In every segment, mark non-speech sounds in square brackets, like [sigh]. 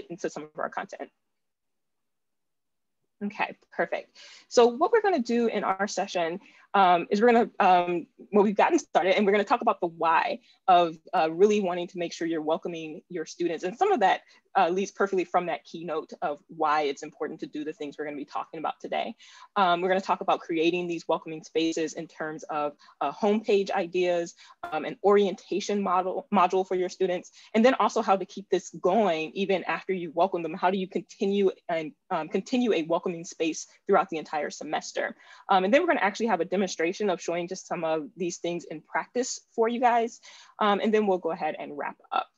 get into some of our content. Okay, perfect. So what we're gonna do in our session um, is we're gonna, um, well, we've gotten started and we're gonna talk about the why of uh, really wanting to make sure you're welcoming your students. And some of that uh, leads perfectly from that keynote of why it's important to do the things we're gonna be talking about today. Um, we're gonna talk about creating these welcoming spaces in terms of uh, homepage ideas, um, an orientation model module for your students, and then also how to keep this going even after you welcome them. How do you continue and um, continue a welcoming space throughout the entire semester? Um, and then we're gonna actually have a demonstration of showing just some of these things in practice for you guys. Um, and then we'll go ahead and wrap up.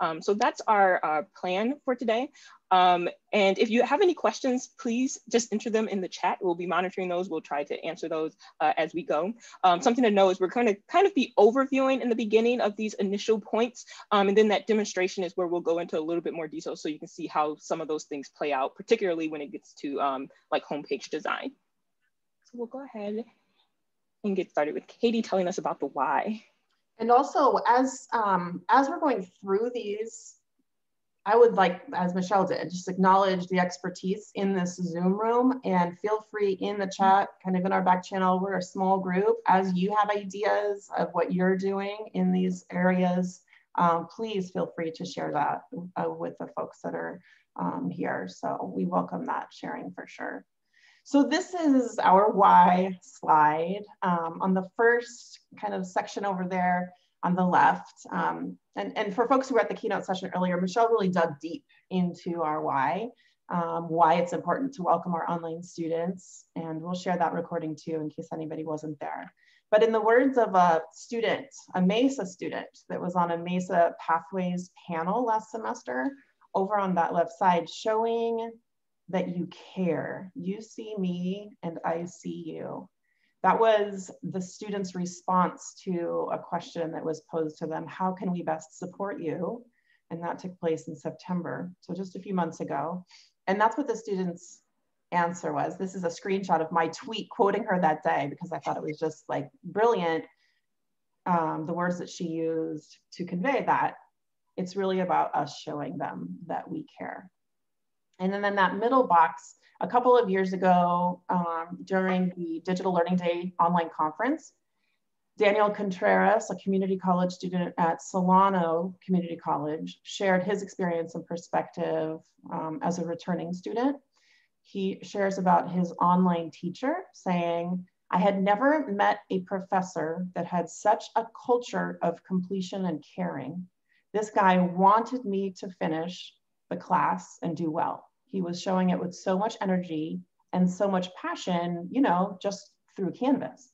Um, so that's our uh, plan for today. Um, and if you have any questions, please just enter them in the chat. We'll be monitoring those. We'll try to answer those uh, as we go. Um, something to know is we're going to kind of be overviewing in the beginning of these initial points. Um, and then that demonstration is where we'll go into a little bit more detail so you can see how some of those things play out, particularly when it gets to um, like homepage design. So we'll go ahead and get started with Katie telling us about the why. And also, as um, as we're going through these, I would like, as Michelle did, just acknowledge the expertise in this Zoom room and feel free in the chat, kind of in our back channel. We're a small group. As you have ideas of what you're doing in these areas, um, please feel free to share that uh, with the folks that are um, here. So we welcome that sharing for sure. So this is our why slide. Um, on the first kind of section over there on the left, um, and, and for folks who were at the keynote session earlier, Michelle really dug deep into our why, um, why it's important to welcome our online students. And we'll share that recording too in case anybody wasn't there. But in the words of a student, a MESA student that was on a MESA Pathways panel last semester, over on that left side, showing that you care. You see me and I see you. That was the students' response to a question that was posed to them How can we best support you? And that took place in September, so just a few months ago. And that's what the students' answer was. This is a screenshot of my tweet quoting her that day because I thought it was just like brilliant. Um, the words that she used to convey that it's really about us showing them that we care. And then in that middle box, a couple of years ago um, during the Digital Learning Day online conference, Daniel Contreras, a community college student at Solano Community College, shared his experience and perspective um, as a returning student. He shares about his online teacher saying, I had never met a professor that had such a culture of completion and caring. This guy wanted me to finish the class and do well. He was showing it with so much energy and so much passion, you know, just through Canvas.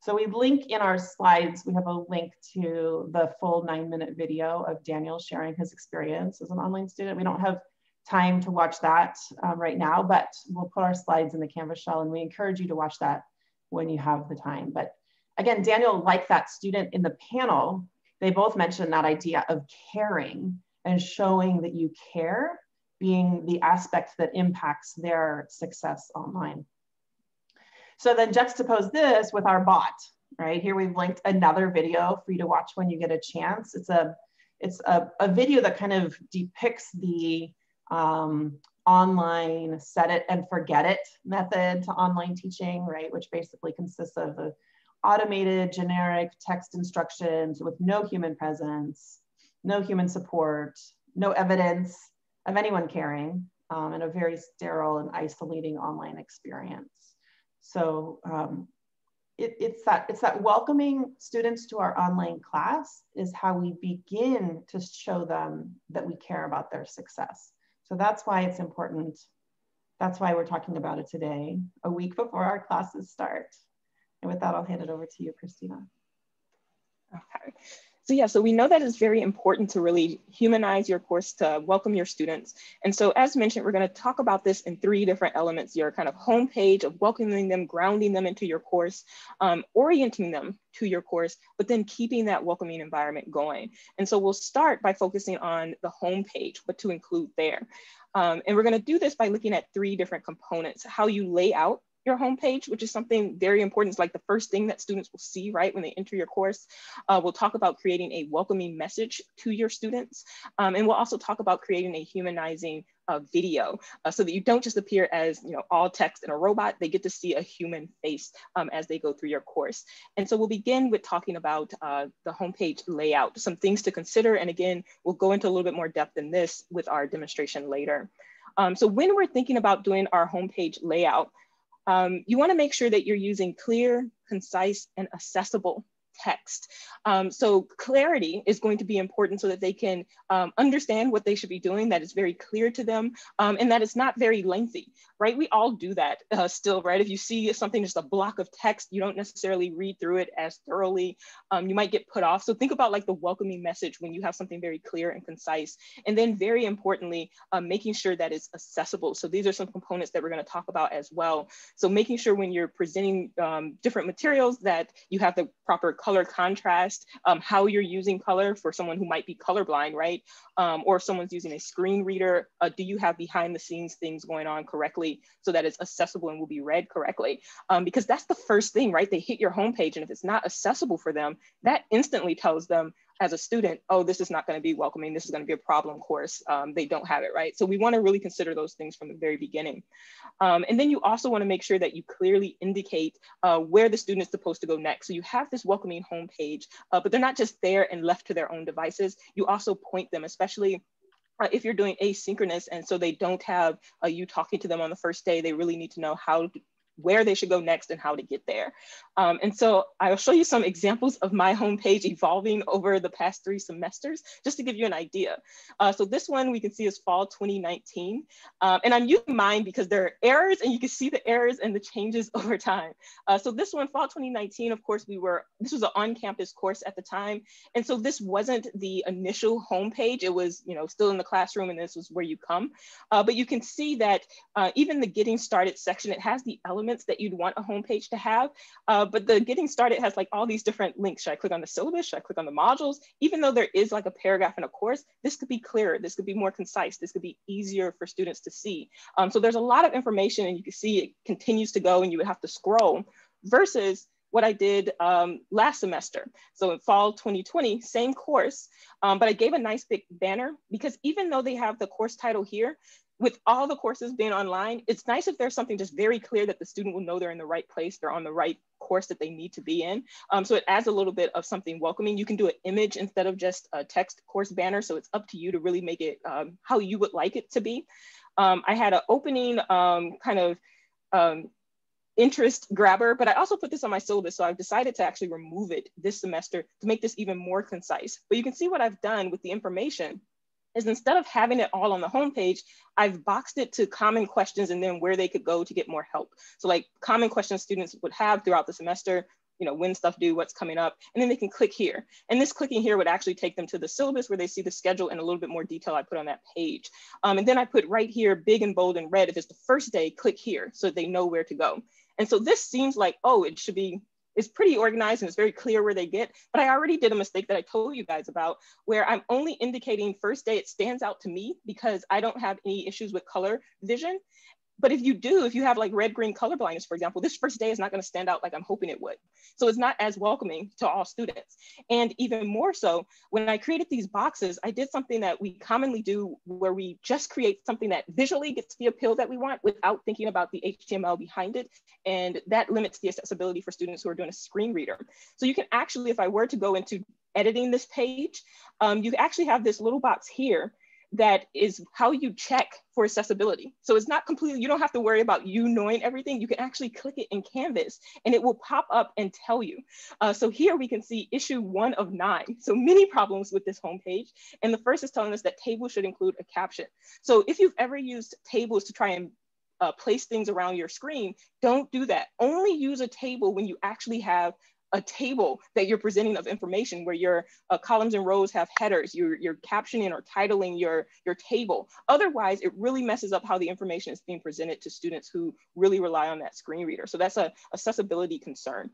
So we link in our slides, we have a link to the full nine minute video of Daniel sharing his experience as an online student. We don't have time to watch that um, right now, but we'll put our slides in the Canvas shell and we encourage you to watch that when you have the time. But again, Daniel, like that student in the panel, they both mentioned that idea of caring and showing that you care being the aspect that impacts their success online. So then juxtapose this with our bot, right? Here we've linked another video for you to watch when you get a chance. It's a, it's a, a video that kind of depicts the um, online set it and forget it method to online teaching, right? Which basically consists of a automated generic text instructions with no human presence, no human support, no evidence, of anyone caring um, in a very sterile and isolating online experience. So um, it, it's that it's that welcoming students to our online class is how we begin to show them that we care about their success. So that's why it's important. That's why we're talking about it today, a week before our classes start. And with that, I'll hand it over to you, Christina. Okay. So yeah, so we know that it's very important to really humanize your course to welcome your students. And so as mentioned, we're gonna talk about this in three different elements, your kind of homepage of welcoming them, grounding them into your course, um, orienting them to your course, but then keeping that welcoming environment going. And so we'll start by focusing on the homepage, what to include there. Um, and we're gonna do this by looking at three different components, how you lay out your homepage, which is something very important. It's like the first thing that students will see, right, when they enter your course. Uh, we'll talk about creating a welcoming message to your students. Um, and we'll also talk about creating a humanizing uh, video uh, so that you don't just appear as you know all text and a robot they get to see a human face um, as they go through your course and so we'll begin with talking about uh, the homepage layout some things to consider and again we'll go into a little bit more depth in this with our demonstration later um, so when we're thinking about doing our homepage layout um, you want to make sure that you're using clear concise and accessible text. Um, so clarity is going to be important so that they can um, understand what they should be doing, that it's very clear to them, um, and that it's not very lengthy, right? We all do that uh, still, right? If you see something, just a block of text, you don't necessarily read through it as thoroughly. Um, you might get put off. So think about like the welcoming message when you have something very clear and concise. And then very importantly, um, making sure that it's accessible. So these are some components that we're gonna talk about as well. So making sure when you're presenting um, different materials that you have the proper color contrast, um, how you're using color for someone who might be colorblind, right? Um, or if someone's using a screen reader, uh, do you have behind the scenes things going on correctly so that it's accessible and will be read correctly? Um, because that's the first thing, right? They hit your homepage and if it's not accessible for them, that instantly tells them, as a student, oh, this is not going to be welcoming. This is going to be a problem course. Um, they don't have it, right? So we want to really consider those things from the very beginning. Um, and then you also want to make sure that you clearly indicate uh, where the student is supposed to go next. So you have this welcoming homepage, uh, but they're not just there and left to their own devices. You also point them, especially uh, if you're doing asynchronous and so they don't have uh, you talking to them on the first day, they really need to know how where they should go next and how to get there. Um, and so I'll show you some examples of my homepage evolving over the past three semesters, just to give you an idea. Uh, so this one we can see is fall 2019. Um, and I'm using mine because there are errors and you can see the errors and the changes [laughs] over time. Uh, so this one, fall 2019, of course, we were, this was an on-campus course at the time. And so this wasn't the initial homepage. It was, you know, still in the classroom and this was where you come. Uh, but you can see that uh, even the getting started section, it has the elements elements that you'd want a homepage to have. Uh, but the getting started has like all these different links. Should I click on the syllabus? Should I click on the modules? Even though there is like a paragraph in a course, this could be clearer. This could be more concise. This could be easier for students to see. Um, so there's a lot of information and you can see it continues to go and you would have to scroll versus what I did um, last semester. So in fall 2020, same course, um, but I gave a nice big banner because even though they have the course title here, with all the courses being online, it's nice if there's something just very clear that the student will know they're in the right place, they're on the right course that they need to be in. Um, so it adds a little bit of something welcoming. You can do an image instead of just a text course banner. So it's up to you to really make it um, how you would like it to be. Um, I had an opening um, kind of um, interest grabber, but I also put this on my syllabus. So I've decided to actually remove it this semester to make this even more concise. But you can see what I've done with the information is instead of having it all on the homepage, I've boxed it to common questions and then where they could go to get more help. So like common questions students would have throughout the semester, you know, when stuff due, what's coming up, and then they can click here. And this clicking here would actually take them to the syllabus where they see the schedule and a little bit more detail I put on that page. Um, and then I put right here, big and bold and red, if it's the first day, click here so they know where to go. And so this seems like, oh, it should be it's pretty organized and it's very clear where they get. But I already did a mistake that I told you guys about where I'm only indicating first day it stands out to me because I don't have any issues with color vision. But if you do, if you have like red green color blindness, for example, this first day is not going to stand out like I'm hoping it would. So it's not as welcoming to all students. And even more so, when I created these boxes, I did something that we commonly do where we just create something that visually gets the appeal that we want without thinking about the HTML behind it. And that limits the accessibility for students who are doing a screen reader. So you can actually, if I were to go into editing this page, um, you actually have this little box here that is how you check for accessibility. So it's not completely, you don't have to worry about you knowing everything. You can actually click it in Canvas and it will pop up and tell you. Uh, so here we can see issue one of nine. So many problems with this homepage. And the first is telling us that tables should include a caption. So if you've ever used tables to try and uh, place things around your screen, don't do that. Only use a table when you actually have a table that you're presenting of information where your uh, columns and rows have headers, you're, you're captioning or titling your, your table. Otherwise, it really messes up how the information is being presented to students who really rely on that screen reader. So that's a accessibility concern.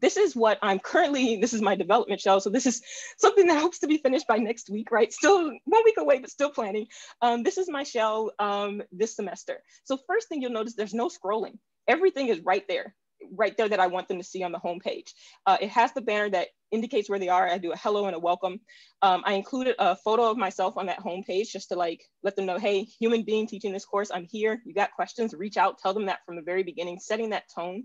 This is what I'm currently, this is my development shell. So this is something that hopes to be finished by next week, right? Still one week away, but still planning. Um, this is my shell um, this semester. So first thing you'll notice, there's no scrolling. everything is right there right there that I want them to see on the homepage. Uh, it has the banner that indicates where they are. I do a hello and a welcome. Um, I included a photo of myself on that homepage just to like let them know, hey, human being teaching this course, I'm here. You got questions, reach out, tell them that from the very beginning, setting that tone.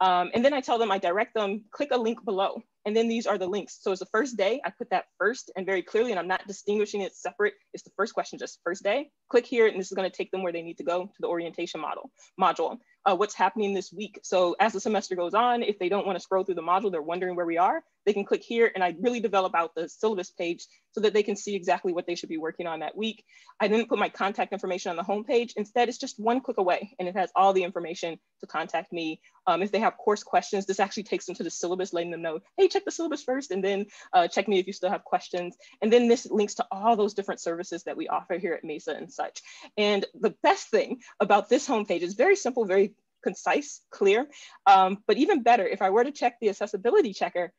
Um, and then I tell them, I direct them, click a link below. And then these are the links. So it's the first day, I put that first and very clearly, and I'm not distinguishing it separate. It's the first question, just first day. Click here, and this is gonna take them where they need to go to the orientation model module uh, what's happening this week. So as the semester goes on, if they don't want to scroll through the module, they're wondering where we are, they can click here and I really develop out the syllabus page so that they can see exactly what they should be working on that week. I didn't put my contact information on the homepage. Instead, it's just one click away and it has all the information to contact me. Um, if they have course questions, this actually takes them to the syllabus, letting them know, hey, check the syllabus first and then uh, check me if you still have questions. And then this links to all those different services that we offer here at Mesa and such. And the best thing about this homepage is very simple, very concise, clear. Um, but even better, if I were to check the accessibility checker,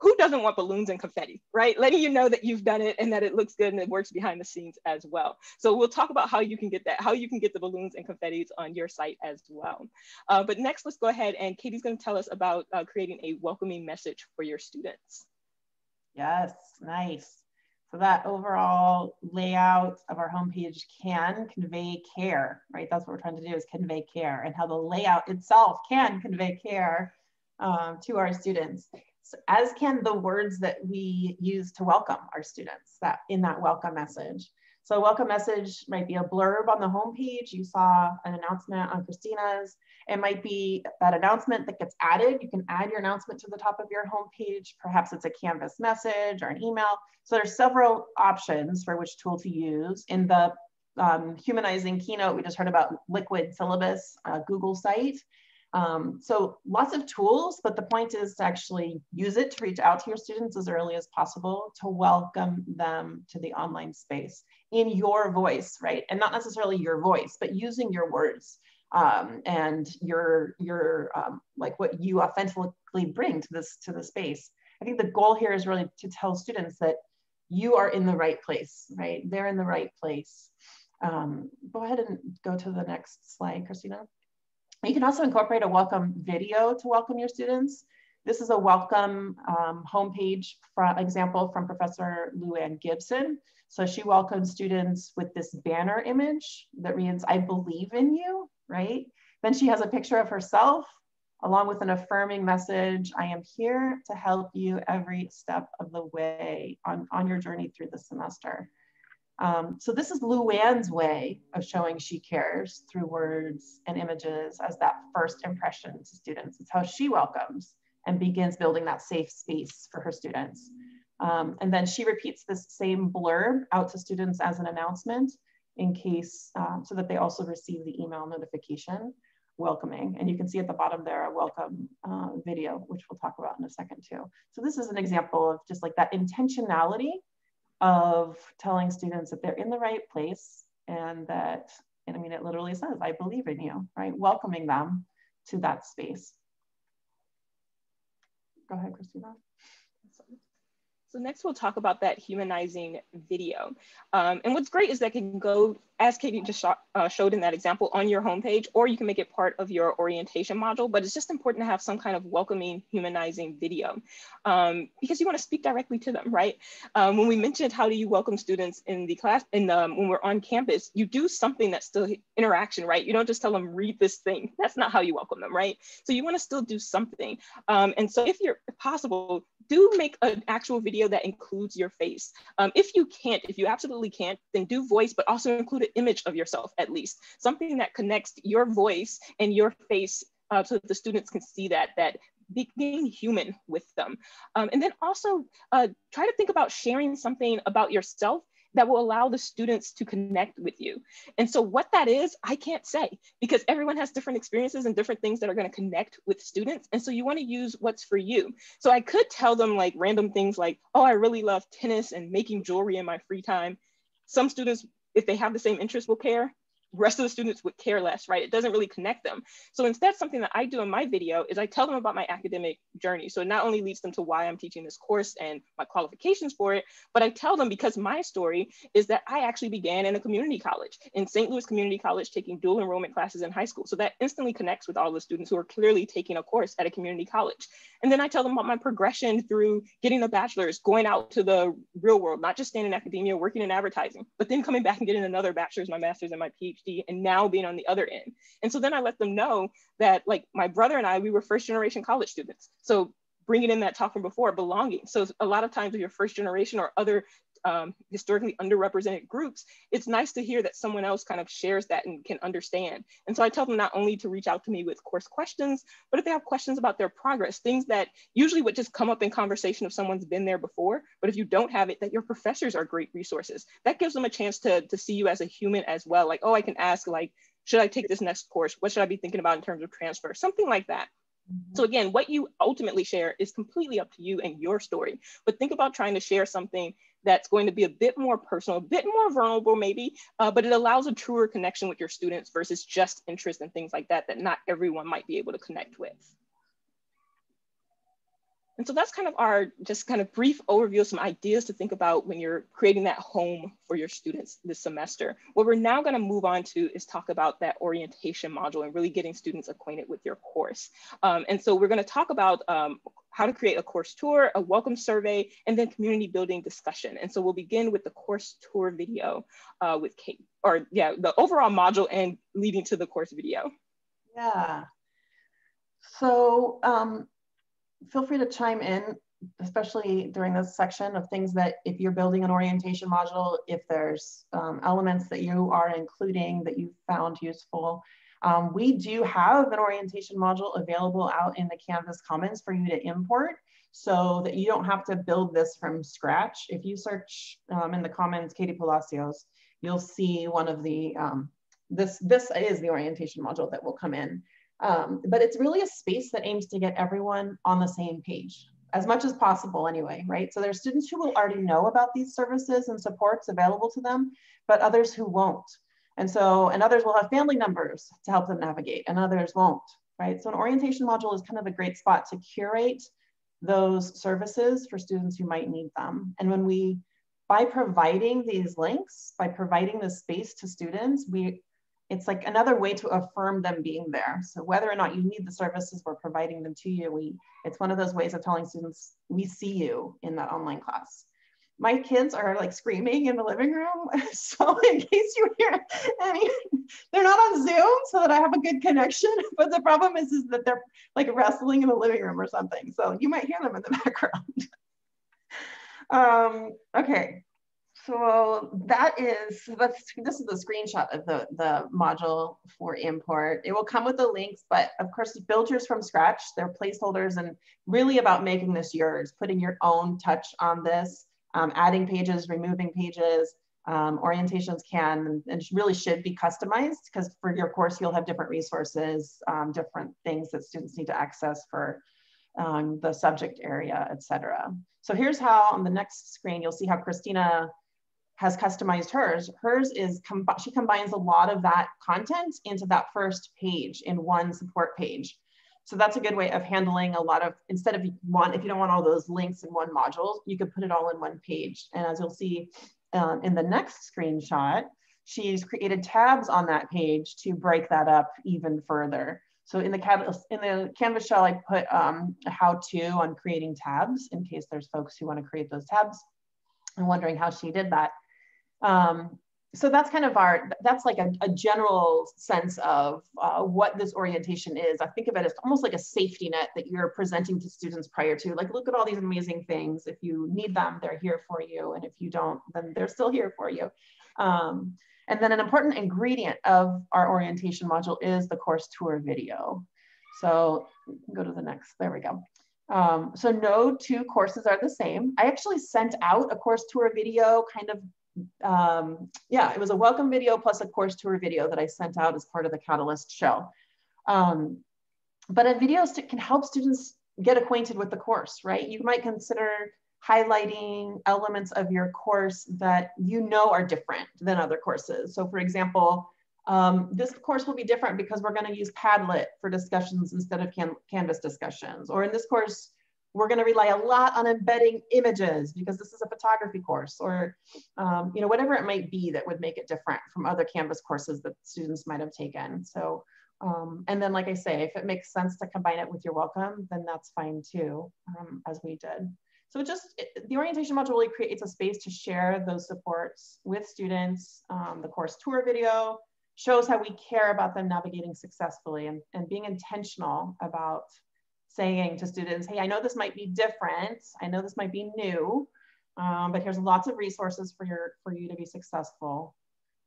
who doesn't want balloons and confetti, right? Letting you know that you've done it and that it looks good and it works behind the scenes as well. So we'll talk about how you can get that, how you can get the balloons and confettis on your site as well. Uh, but next, let's go ahead and Katie's gonna tell us about uh, creating a welcoming message for your students. Yes, nice. So that overall layout of our homepage can convey care, right? That's what we're trying to do is convey care and how the layout itself can convey care um, to our students, so as can the words that we use to welcome our students that in that welcome message. So a welcome message might be a blurb on the homepage. You saw an announcement on Christina's. It might be that announcement that gets added. You can add your announcement to the top of your homepage. Perhaps it's a Canvas message or an email. So there's several options for which tool to use. In the um, humanizing keynote, we just heard about liquid syllabus, uh, Google site. Um, so lots of tools, but the point is to actually use it to reach out to your students as early as possible to welcome them to the online space in your voice, right? And not necessarily your voice, but using your words um, and your your um, like what you authentically bring to this to the space. I think the goal here is really to tell students that you are in the right place, right? They're in the right place. Um, go ahead and go to the next slide, Christina. You can also incorporate a welcome video to welcome your students. This is a welcome um, homepage from, example from Professor Luann Gibson. So she welcomes students with this banner image that reads, I believe in you, right? Then she has a picture of herself along with an affirming message. I am here to help you every step of the way on, on your journey through the semester. Um, so this is Luann's way of showing she cares through words and images as that first impression to students. It's how she welcomes and begins building that safe space for her students. Um, and then she repeats this same blurb out to students as an announcement in case, um, so that they also receive the email notification welcoming. And you can see at the bottom there a welcome uh, video, which we'll talk about in a second too. So this is an example of just like that intentionality of telling students that they're in the right place and that, and I mean, it literally says, I believe in you, right? Welcoming them to that space. Go ahead, Christina. So next we'll talk about that humanizing video. Um, and what's great is that can go, as Katie just uh, showed in that example, on your homepage, or you can make it part of your orientation module, but it's just important to have some kind of welcoming, humanizing video um, because you wanna speak directly to them, right? Um, when we mentioned how do you welcome students in the class, in the, when we're on campus, you do something that's still interaction, right? You don't just tell them, read this thing. That's not how you welcome them, right? So you wanna still do something. Um, and so if you're if possible, do make an actual video that includes your face. Um, if you can't, if you absolutely can't, then do voice, but also include an image of yourself at least, something that connects your voice and your face uh, so that the students can see that, that being human with them. Um, and then also uh, try to think about sharing something about yourself that will allow the students to connect with you. And so what that is, I can't say because everyone has different experiences and different things that are gonna connect with students. And so you wanna use what's for you. So I could tell them like random things like, oh, I really love tennis and making jewelry in my free time. Some students, if they have the same interest will care, rest of the students would care less, right? It doesn't really connect them. So instead, something that I do in my video is I tell them about my academic journey. So it not only leads them to why I'm teaching this course and my qualifications for it, but I tell them because my story is that I actually began in a community college, in St. Louis Community College, taking dual enrollment classes in high school. So that instantly connects with all the students who are clearly taking a course at a community college. And then I tell them about my progression through getting a bachelor's, going out to the real world, not just staying in academia, working in advertising, but then coming back and getting another bachelor's, my master's, and my PhD, and now being on the other end. And so then I let them know that, like, my brother and I, we were first generation college students. So bringing in that talk from before, belonging. So a lot of times if you're first generation or other um, historically underrepresented groups, it's nice to hear that someone else kind of shares that and can understand. And so I tell them not only to reach out to me with course questions, but if they have questions about their progress, things that usually would just come up in conversation if someone's been there before, but if you don't have it, that your professors are great resources. That gives them a chance to, to see you as a human as well. Like, oh, I can ask like, should I take this next course? What should I be thinking about in terms of transfer? Something like that. So mm-hmm. again, what you ultimately share is completely up to you and your story. But think about trying to share something that's going to be a bit more personal, a bit more vulnerable maybe, uh, but it allows a truer connection with your students versus just interest and things like that that not everyone might be able to connect with. And so that's kind of our just kind of brief overview of some ideas to think about when you're creating that home for your students this semester. What we're now gonna move on to is talk about that orientation module and really getting students acquainted with your course. Um, and so we're gonna talk about um, how to create a course tour, a welcome survey, and then community building discussion. And so we'll begin with the course tour video uh, with Kate, or yeah, the overall module and leading to the course video. Yeah. So um, feel free to chime in, especially during this section of things that if you're building an orientation module, if there's um, elements that you are including that you found useful. Um, we do have an orientation module available out in the Canvas Commons for you to import so that you don't have to build this from scratch. If you search um, in the Commons Katie Palacios, you'll see one of the, um, this, this is the orientation module that will come in. Um, but it's really a space that aims to get everyone on the same page as much as possible anyway, right? So there's students who will already know about these services and supports available to them, but others who won't. And so, and others will have family members to help them navigate and others won't, right? So an orientation module is kind of a great spot to curate those services for students who might need them. And when we, by providing these links, by providing this space to students, we it's like another way to affirm them being there. So whether or not you need the services, we're providing them to you. We, it's one of those ways of telling students, we see you in that online class. My kids are like screaming in the living room. [laughs] So in case you hear any, they're not on Zoom so that I have a good connection. [laughs] But the problem is, is that they're like wrestling in the living room or something. So you might hear them in the [laughs] background. um, okay, so that is, that's, this is the screenshot of the, the module for import. It will come with the links, but of course, build yours from scratch. They're placeholders and really about making this yours, putting your own touch on this, um, adding pages, removing pages, um, orientations can and really should be customized because for your course, you'll have different resources, um, different things that students need to access for um, the subject area, etc. So here's how on the next screen, you'll see how Christina has customized hers. Hers is, com she combines a lot of that content into that first page in one support page. So that's a good way of handling a lot of, instead of one, if you don't want all those links in one module, you could put it all in one page. And as you'll see um, in the next screenshot, she's created tabs on that page to break that up even further. So in the, in the Canvas shell, I put um, a how-to on creating tabs in case there's folks who want to create those tabs. I'm wondering how she did that. Um, so that's kind of our, that's like a, a general sense of uh, what this orientation is. I think of it as almost like a safety net that you're presenting to students prior to, like, look at all these amazing things. If you need them, they're here for you. And if you don't, then they're still here for you. Um, and then an important ingredient of our orientation module is the course tour video. So go to the next, there we go. Um, so no two courses are the same. I actually sent out a course tour video kind of um, yeah, it was a welcome video plus a course tour video that I sent out as part of the Catalyst show. Um, but a video can help students get acquainted with the course, right? You might consider highlighting elements of your course that you know are different than other courses. So for example, Um, this course will be different because we're going to use Padlet for discussions instead of can Canvas discussions. Or in this course, we're going to rely a lot on embedding images because this is a photography course or um, you know whatever it might be that would make it different from other Canvas courses that students might have taken. So um, and then like I say, if it makes sense to combine it with your welcome, then that's fine too, um, as we did. So it just it, the orientation module really creates a space to share those supports with students. Um, the course tour video shows how we care about them navigating successfully and, and being intentional about saying to students, hey, I know this might be different. I know this might be new, um, but here's lots of resources for, your, for you to be successful.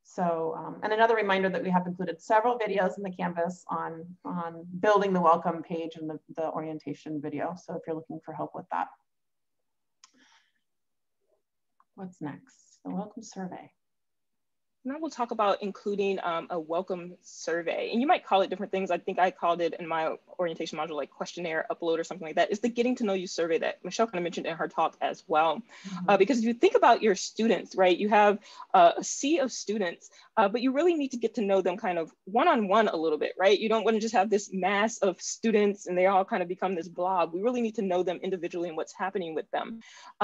So, um, and another reminder that we have included several videos in the Canvas on, on building the welcome page and the, the orientation video. So if you're looking for help with that. What's next? The welcome survey. Now we'll talk about including um, a welcome survey. And you might call it different things. I think I called it in my orientation module like questionnaire upload or something like that. It's the getting to know you survey that Michelle kind of mentioned in her talk as well. Mm -hmm. uh, because if you think about your students, right, you have uh, a sea of students, uh, but you really need to get to know them kind of one-on-one -on -one a little bit, right? You don't want to just have this mass of students and they all kind of become this blob. We really need to know them individually and what's happening with them.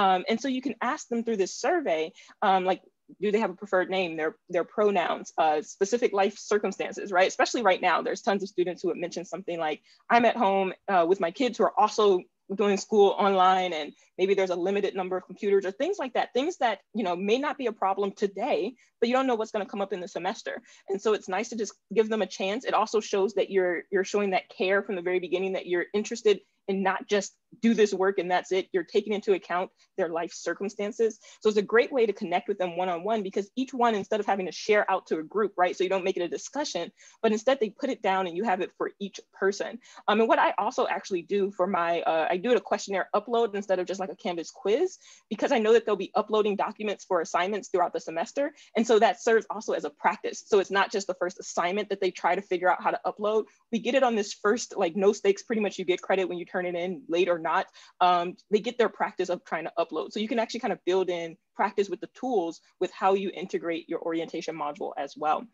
Um, and so you can ask them through this survey, um, like do they have a preferred name, their, their pronouns, uh, specific life circumstances, right? Especially right now, there's tons of students who have mentioned something like, I'm at home uh, with my kids who are also doing school online and maybe there's a limited number of computers or things like that. Things that you know may not be a problem today but you don't know what's going to come up in the semester. And so it's nice to just give them a chance. It also shows that you're you're showing that care from the very beginning that you're interested in not just do this work and that's it. You're taking into account their life circumstances. So it's a great way to connect with them one-on-one because each one, instead of having to share out to a group, right? So you don't make it a discussion, but instead they put it down and you have it for each person. Um, and what I also actually do for my, uh, I do it a questionnaire upload instead of just like a Canvas quiz, because I know that they'll be uploading documents for assignments throughout the semester. And so that serves also as a practice. So it's not just the first assignment that they try to figure out how to upload. We get it on this first, like no stakes, pretty much you get credit when you turn it in late or not, um, they get their practice of trying to upload. So you can actually kind of build in practice with the tools with how you integrate your orientation module as well.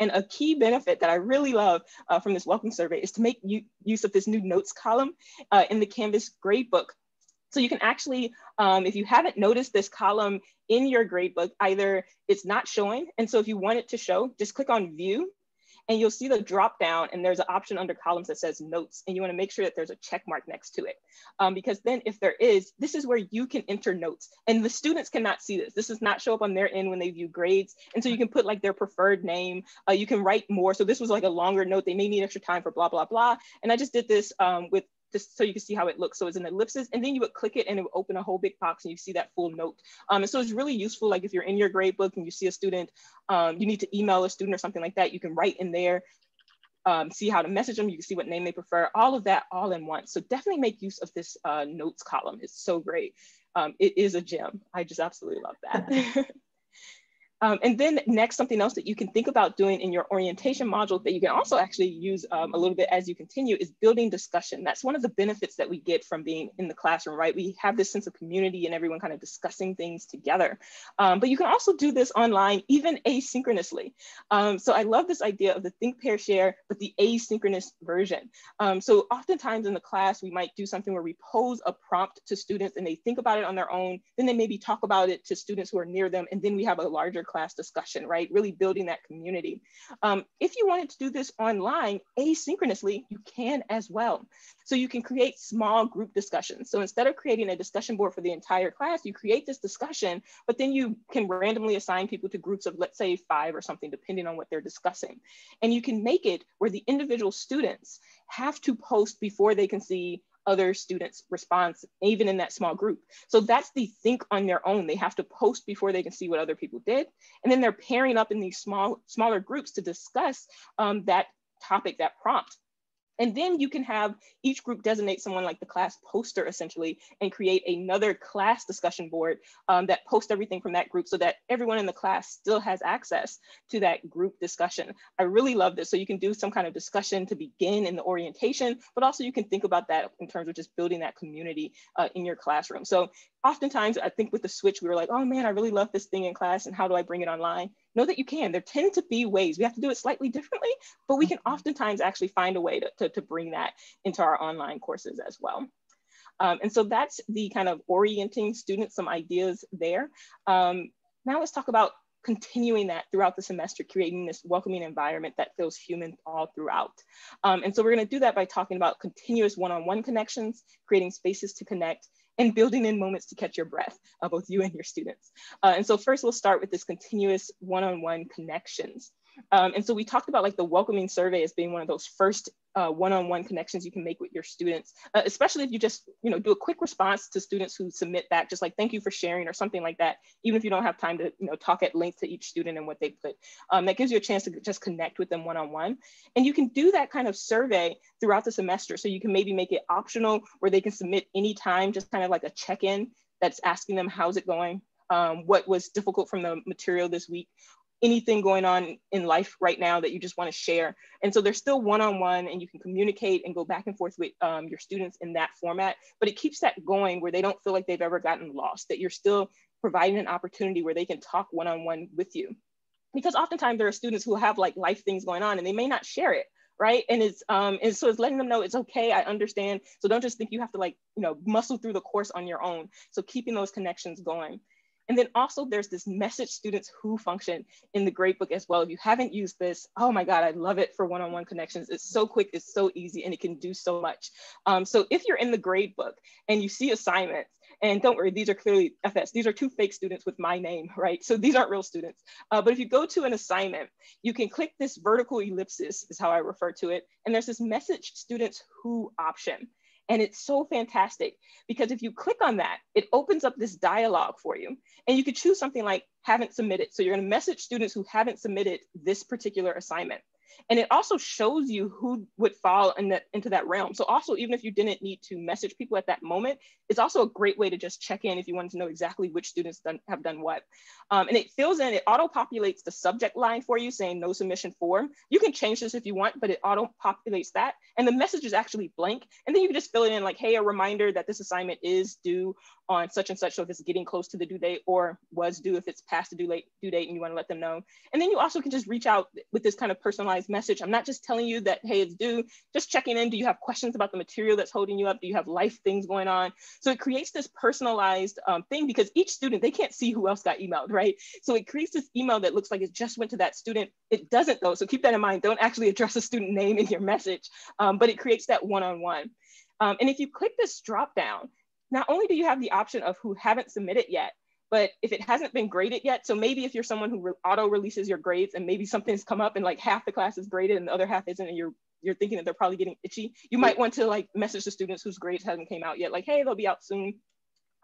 And a key benefit that I really love uh, from this welcome survey is to make use of this new notes column uh, in the Canvas gradebook. So you can actually, um, if you haven't noticed this column in your gradebook, either it's not showing. And so if you want it to show, just click on view and you'll see the drop down and there's an option under columns that says notes and you wanna make sure that there's a check mark next to it. Um, because then if there is, this is where you can enter notes and the students cannot see this. This does not show up on their end when they view grades. And so you can put like their preferred name, uh, you can write more. So this was like a longer note. They may need extra time for blah, blah, blah. And I just did this um, with just so you can see how it looks. So it's an ellipsis and then you would click it and it would open a whole big box and you see that full note. Um, and so it's really useful. Like if you're in your grade book and you see a student, um, you need to email a student or something like that, you can write in there, um, see how to message them. You can see what name they prefer, all of that all in one. So definitely make use of this uh, notes column. It's so great. Um, it is a gem. I just absolutely love that. [laughs] Um, and then next, something else that you can think about doing in your orientation module that you can also actually use um, a little bit as you continue is building discussion. That's one of the benefits that we get from being in the classroom, right? We have this sense of community and everyone kind of discussing things together. Um, but you can also do this online, even asynchronously. Um, so I love this idea of the think, pair, share, but the asynchronous version. Um, so oftentimes in the class, we might do something where we pose a prompt to students and they think about it on their own. Then they maybe talk about it to students who are near them. And then we have a larger class discussion, right? Really building that community. Um, if you wanted to do this online asynchronously, you can as well. So you can create small group discussions. So instead of creating a discussion board for the entire class, you create this discussion, but then you can randomly assign people to groups of, let's say, five or something, depending on what they're discussing. And you can make it where the individual students have to post before they can see other students' response, even in that small group. So that's the think on their own. They have to post before they can see what other people did. And then they're pairing up in these small, smaller groups to discuss um, that topic, that prompt. And then you can have each group designate someone like the class poster essentially and create another class discussion board um, that posts everything from that group so that everyone in the class still has access to that group discussion. I really love this. So you can do some kind of discussion to begin in the orientation, but also you can think about that in terms of just building that community uh, in your classroom. So oftentimes I think with the switch, we were like, oh man, I really love this thing in class and how do I bring it online? Know that you can. There tend to be ways. We have to do it slightly differently, but we can oftentimes actually find a way to, to, to bring that into our online courses as well. Um, and so that's the kind of orienting students some ideas there. Um, now let's talk about continuing that throughout the semester, creating this welcoming environment that feels human all throughout. Um, and so we're gonna do that by talking about continuous one-on-one -on -one connections, creating spaces to connect, and building in moments to catch your breath, uh, both you and your students. Uh, and so first we'll start with this continuous one-on-one -on -one connections. Um, and so we talked about like the welcoming survey as being one of those first uh, one-on-one connections you can make with your students, uh, especially if you just, you know, do a quick response to students who submit back, just like, thank you for sharing or something like that, even if you don't have time to, you know, talk at length to each student and what they put. Um, that gives you a chance to just connect with them one-on-one. And you can do that kind of survey throughout the semester. So you can maybe make it optional where they can submit anytime, just kind of like a check-in that's asking them, how's it going? Um, what was difficult from the material this week anything going on in life right now that you just want to share. And so they're still one-on-one and you can communicate and go back and forth with um, your students in that format, but it keeps that going where they don't feel like they've ever gotten lost, that you're still providing an opportunity where they can talk one-on-one with you. Because oftentimes there are students who have like life things going on and they may not share it, right? And it's um and so it's letting them know it's okay, I understand. So don't just think you have to like, you know, muscle through the course on your own. So keeping those connections going. And then also there's this message students who function in the gradebook as well. If you haven't used this, oh my God, I love it for one-on-one connections. It's so quick, it's so easy, and it can do so much. Um, so if you're in the gradebook and you see assignments, and don't worry, these are clearly FS. These are two fake students with my name, right? So these aren't real students. Uh, but if you go to an assignment, you can click this vertical ellipsis is how I refer to it. And there's this message students who option. And it's so fantastic because if you click on that, it opens up this dialogue for you. And you could choose something like haven't submitted. So you're gonna message students who haven't submitted this particular assignment. And it also shows you who would fall in that, into that realm. So also, even if you didn't need to message people at that moment, it's also a great way to just check in if you wanted to know exactly which students done, have done what. Um, and it fills in, it auto-populates the subject line for you saying no submission form. You can change this if you want, but it auto-populates that. And the message is actually blank. And then you can just fill it in like, hey, a reminder that this assignment is due on such and such. So if it's getting close to the due date or was due if it's past the due, late, due date and you want to let them know. And then you also can just reach out with this kind of personalized message. I'm not just telling you that, hey, it's due, just checking in. Do you have questions about the material that's holding you up? Do you have life things going on? So it creates this personalized um, thing because each student, they can't see who else got emailed, right? So it creates this email that looks like it just went to that student. It doesn't though. So keep that in mind. Don't actually address a student name in your message, um, but it creates that one-on-one. -on -one. Um, and if you click this drop down, not only do you have the option of who haven't submitted yet, but if it hasn't been graded yet, so maybe if you're someone who re auto releases your grades and maybe something's come up and like half the class is graded and the other half isn't, and you're you're thinking that they're probably getting itchy, you might want to like message the students whose grades haven't came out yet, like, hey, they'll be out soon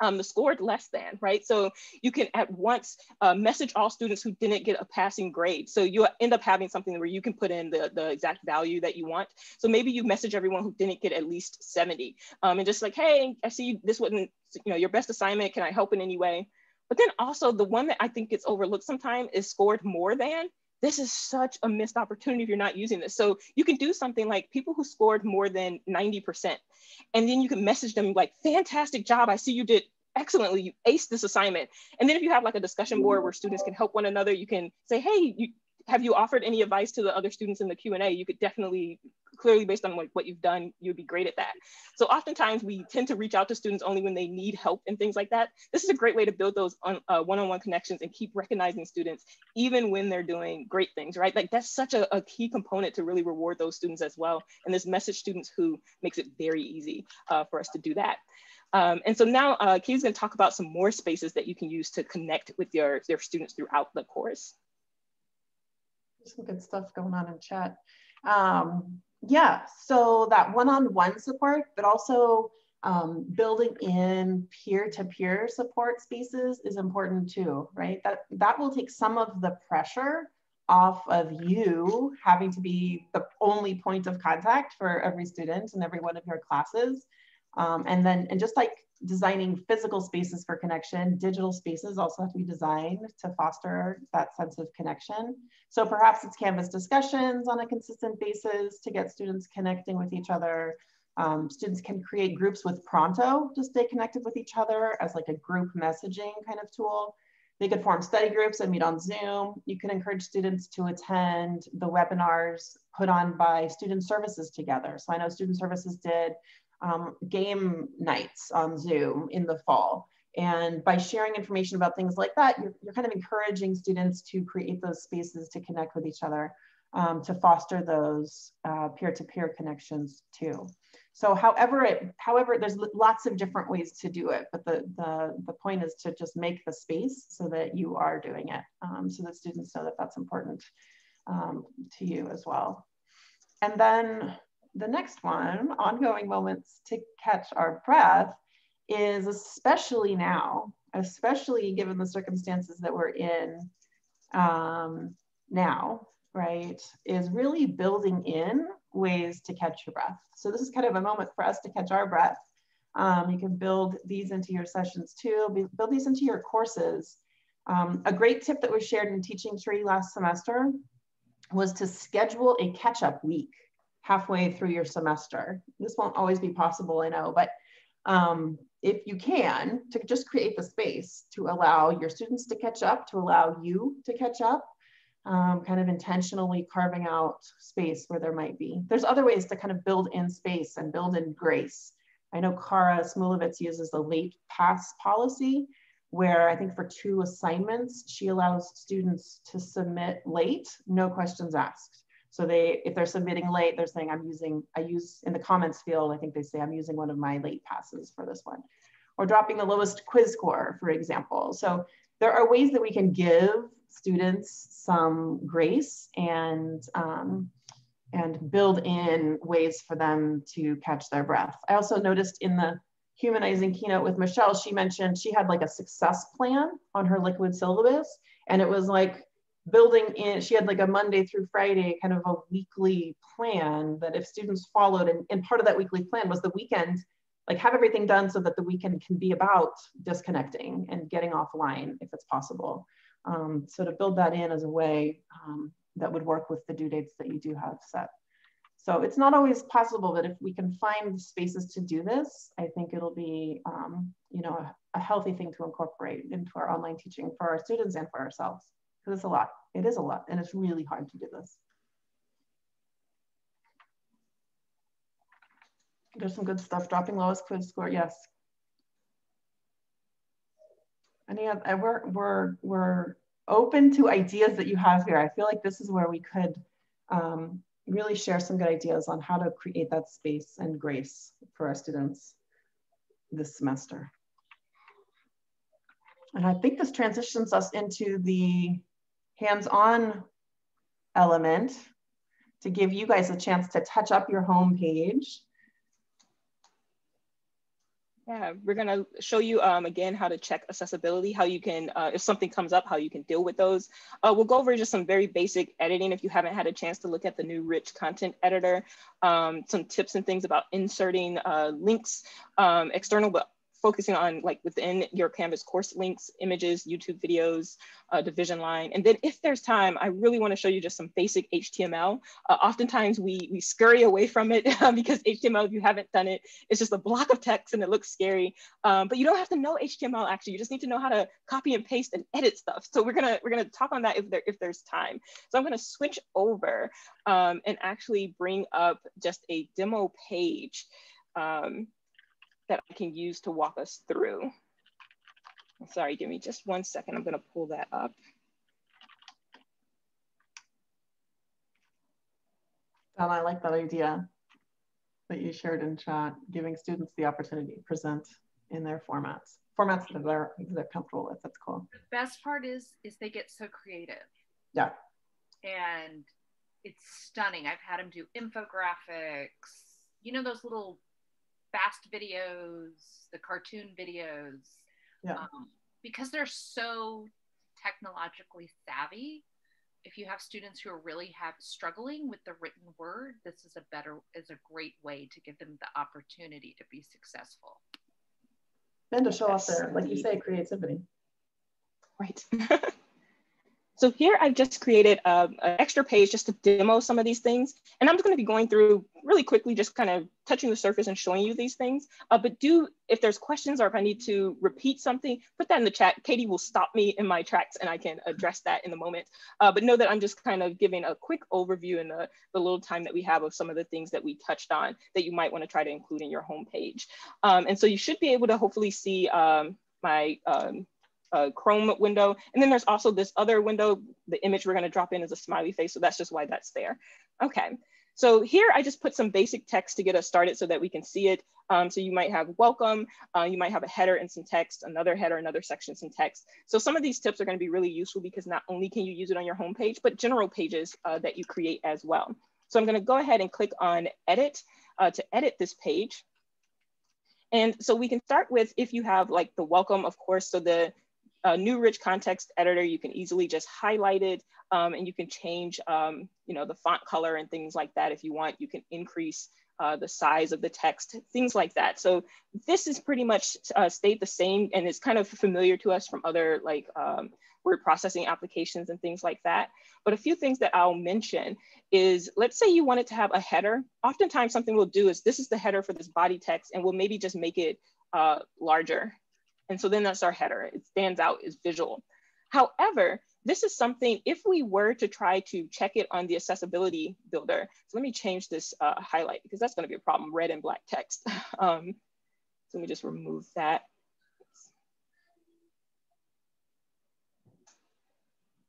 um, the scored less than, right? So you can at once uh, message all students who didn't get a passing grade. So you end up having something where you can put in the, the exact value that you want. So maybe you message everyone who didn't get at least 70 um, and just like, hey, I see this wasn't you know, your best assignment. Can I help in any way? But then also the one that I think gets overlooked sometimes is scored more than this is such a missed opportunity if you're not using this. So you can do something like people who scored more than 90%, and then you can message them like, fantastic job. I see you did excellently. You aced this assignment. And then if you have like a discussion board where students can help one another, you can say, hey, you, have you offered any advice to the other students in the Q&A? You could definitely, clearly based on like what you've done, you'd be great at that. So oftentimes we tend to reach out to students only when they need help and things like that. This is a great way to build those uh, one-on-one -on -one connections and keep recognizing students even when they're doing great things, right? Like that's such a, a key component to really reward those students as well. And this message students who makes it very easy uh, for us to do that. Um, and so now uh, Katie's gonna talk about some more spaces that you can use to connect with your, your students throughout the course some good stuff going on in chat. Um, yeah, so that one-on-one support, but also um, building in peer-to-peer -peer support spaces is important too, right? That, that will take some of the pressure off of you having to be the only point of contact for every student in every one of your classes. Um, and then, and just like designing physical spaces for connection, digital spaces also have to be designed to foster that sense of connection. So perhaps it's Canvas discussions on a consistent basis to get students connecting with each other. Um, students can create groups with Pronto to stay connected with each other as like a group messaging kind of tool. They could form study groups and meet on Zoom. You can encourage students to attend the webinars put on by student services together. So I know student services did um, game nights on Zoom in the fall. And by sharing information about things like that, you're, you're kind of encouraging students to create those spaces to connect with each other, um, to foster those uh, peer-to-peer -peer connections too. So however it, however, there's lots of different ways to do it, but the, the, the point is to just make the space so that you are doing it, um, so that students know that that's important um, to you as well. And then the next one, ongoing moments to catch our breath, is especially now, especially given the circumstances that we're in um, now, right, is really building in ways to catch your breath. So this is kind of a moment for us to catch our breath. Um, you can build these into your sessions too, build these into your courses. Um, a great tip that was shared in Teaching Tree last semester was to schedule a catch-up week halfway through your semester. This won't always be possible, I know, but um, if you can, to just create the space to allow your students to catch up, to allow you to catch up, um, kind of intentionally carving out space where there might be. There's other ways to kind of build in space and build in grace. I know Kara Smulowitz uses the late pass policy, where I think for two assignments, she allows students to submit late, no questions asked. So they, if they're submitting late, they're saying I'm using, I use in the comments field, I think they say I'm using one of my late passes for this one. Or dropping the lowest quiz score, for example. So there are ways that we can give students some grace and, um, and build in ways for them to catch their breath. I also noticed in the humanizing keynote with Michelle, she mentioned she had like a success plan on her liquid syllabus. And it was like building in, she had like a Monday through Friday kind of a weekly plan that if students followed, and, and part of that weekly plan was the weekend, like have everything done so that the weekend can be about disconnecting and getting offline if it's possible. Um, so to build that in as a way um, that would work with the due dates that you do have set. So it's not always possible, but if we can find spaces to do this, I think it'll be, um, you know, a, a healthy thing to incorporate into our online teaching for our students and for ourselves because it's a lot. It is a lot, and it's really hard to do this. There's some good stuff. Dropping lowest quiz score, yes. Any other, we're, we're, we're open to ideas that you have here. I feel like this is where we could um, really share some good ideas on how to create that space and grace for our students this semester. And I think this transitions us into the hands-on element to give you guys a chance to touch up your home page. Yeah, we're gonna show you um, again how to check accessibility, how you can, uh, if something comes up, how you can deal with those. Uh, we'll go over just some very basic editing if you haven't had a chance to look at the new rich content editor, um, some tips and things about inserting uh, links, um, external but focusing on like within your Canvas course links, images, YouTube videos, uh, division line. And then if there's time, I really wanna show you just some basic HTML. Uh, oftentimes we, we scurry away from it [laughs] because HTML, if you haven't done it, it's just a block of text and it looks scary. Um, but you don't have to know HTML actually, you just need to know how to copy and paste and edit stuff. So we're gonna, we're gonna talk on that if, there, if there's time. So I'm gonna switch over um, and actually bring up just a demo page. Um, that I can use to walk us through. Sorry, give me just one second. I'm gonna pull that up. And I like that idea that you shared in chat, giving students the opportunity to present in their formats, formats that they're, they're comfortable with. That's cool. The best part is, is they get so creative. Yeah. And it's stunning. I've had them do infographics, you know, those little fast videos, the cartoon videos, yeah. um, because they're so technologically savvy. If you have students who are really have struggling with the written word, this is a better is a great way to give them the opportunity to be successful. And to show off their, like you say, creativity. Right. [laughs] So here I've just created a, an extra page just to demo some of these things. And I'm just gonna be going through really quickly, just kind of touching the surface and showing you these things. Uh, but do, if there's questions or if I need to repeat something, put that in the chat. Katie will stop me in my tracks and I can address that in a moment. Uh, but know that I'm just kind of giving a quick overview in the, the little time that we have of some of the things that we touched on that you might wanna try to include in your homepage. Um, and so you should be able to hopefully see um, my um, uh, Chrome window. And then there's also this other window, the image we're gonna drop in is a smiley face. So that's just why that's there. Okay, so here I just put some basic text to get us started so that we can see it. Um, so you might have welcome, uh, you might have a header and some text, another header, another section, some text. So some of these tips are gonna be really useful because not only can you use it on your homepage, but general pages uh, that you create as well. So I'm gonna go ahead and click on edit uh, to edit this page. And so we can start with if you have like the welcome, of course, so the a new rich content editor, you can easily just highlight it um, and you can change, um, you know, the font color and things like that. If you want, you can increase uh, the size of the text, things like that. So this is pretty much uh, stayed the same and it's kind of familiar to us from other like um, word processing applications and things like that. But a few things that I'll mention is, let's say you wanted to have a header. Oftentimes something we'll do is this is the header for this body text and we'll maybe just make it uh, larger and so then that's our header. It stands out as visual. However, this is something, if we were to try to check it on the accessibility builder, so let me change this uh, highlight because that's gonna be a problem, red and black text. [laughs] um, so let me just remove that.